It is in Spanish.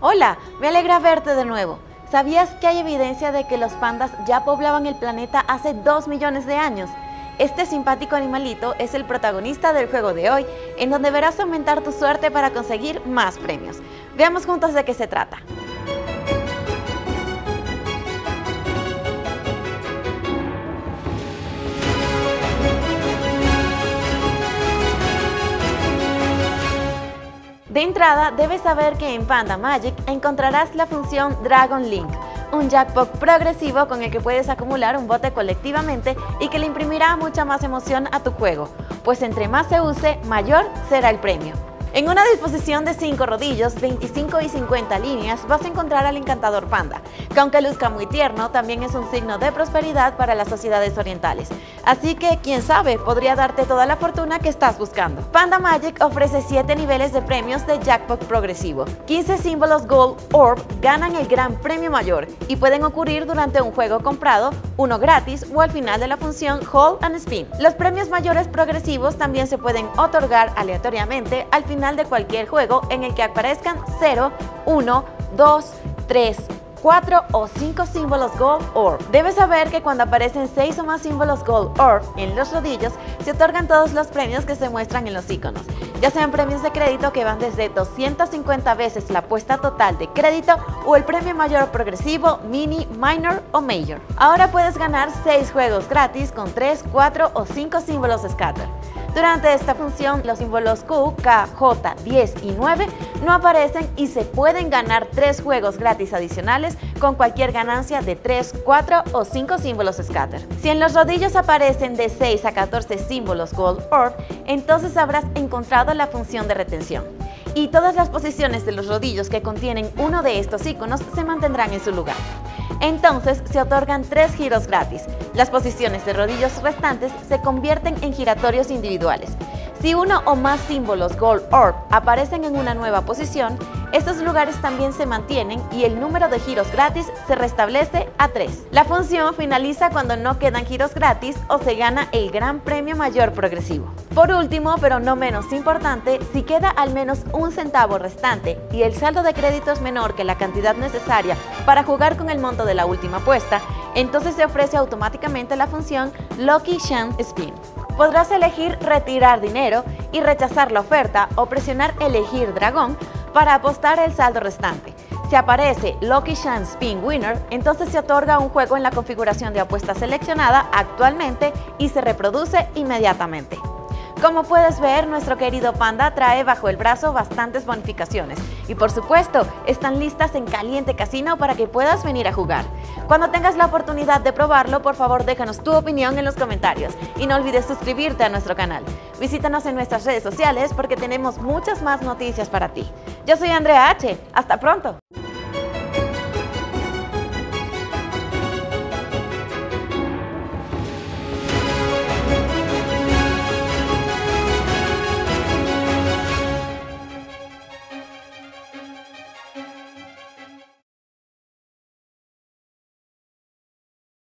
Hola, me alegra verte de nuevo. ¿Sabías que hay evidencia de que los pandas ya poblaban el planeta hace 2 millones de años? Este simpático animalito es el protagonista del juego de hoy, en donde verás aumentar tu suerte para conseguir más premios. Veamos juntos de qué se trata. De entrada, debes saber que en Panda Magic encontrarás la función Dragon Link, un jackpot progresivo con el que puedes acumular un bote colectivamente y que le imprimirá mucha más emoción a tu juego, pues entre más se use, mayor será el premio. En una disposición de 5 rodillos, 25 y 50 líneas, vas a encontrar al encantador panda, que aunque luzca muy tierno, también es un signo de prosperidad para las sociedades orientales. Así que, quién sabe, podría darte toda la fortuna que estás buscando. Panda Magic ofrece 7 niveles de premios de jackpot progresivo. 15 símbolos Gold Orb ganan el gran premio mayor y pueden ocurrir durante un juego comprado, uno gratis o al final de la función Hold and Spin. Los premios mayores progresivos también se pueden otorgar aleatoriamente al final de cualquier juego en el que aparezcan 0, 1, 2, 3, 4 o 5 símbolos Gold Orb. Debes saber que cuando aparecen 6 o más símbolos Gold Orb en los rodillos, se otorgan todos los premios que se muestran en los iconos, ya sean premios de crédito que van desde 250 veces la apuesta total de crédito o el premio mayor progresivo, mini, minor o major. Ahora puedes ganar 6 juegos gratis con 3, 4 o 5 símbolos Scatter. Durante esta función, los símbolos Q, K, J, 10 y 9 no aparecen y se pueden ganar 3 juegos gratis adicionales con cualquier ganancia de 3, 4 o 5 símbolos scatter. Si en los rodillos aparecen de 6 a 14 símbolos Gold Orb, entonces habrás encontrado la función de retención y todas las posiciones de los rodillos que contienen uno de estos iconos se mantendrán en su lugar. Entonces se otorgan tres giros gratis. Las posiciones de rodillos restantes se convierten en giratorios individuales. Si uno o más símbolos Gold Orb aparecen en una nueva posición, estos lugares también se mantienen y el número de giros gratis se restablece a 3. La función finaliza cuando no quedan giros gratis o se gana el gran premio mayor progresivo. Por último, pero no menos importante, si queda al menos un centavo restante y el saldo de crédito es menor que la cantidad necesaria para jugar con el monto de la última apuesta, entonces se ofrece automáticamente la función Lucky Chance Spin. Podrás elegir retirar dinero y rechazar la oferta o presionar elegir dragón para apostar el saldo restante. Si aparece Lucky Chance Spin Winner, entonces se otorga un juego en la configuración de apuesta seleccionada actualmente y se reproduce inmediatamente. Como puedes ver, nuestro querido Panda trae bajo el brazo bastantes bonificaciones y por supuesto están listas en Caliente Casino para que puedas venir a jugar. Cuando tengas la oportunidad de probarlo, por favor déjanos tu opinión en los comentarios y no olvides suscribirte a nuestro canal. Visítanos en nuestras redes sociales porque tenemos muchas más noticias para ti. Yo soy Andrea H. Hasta pronto.